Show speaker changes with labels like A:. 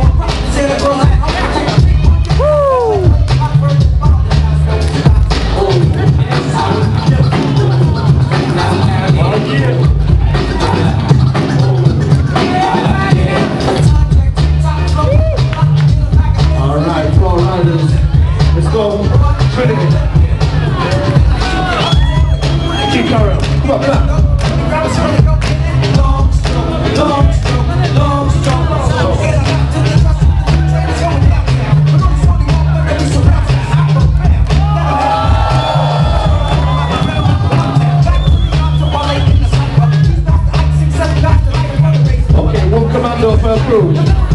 A: Alright, crew.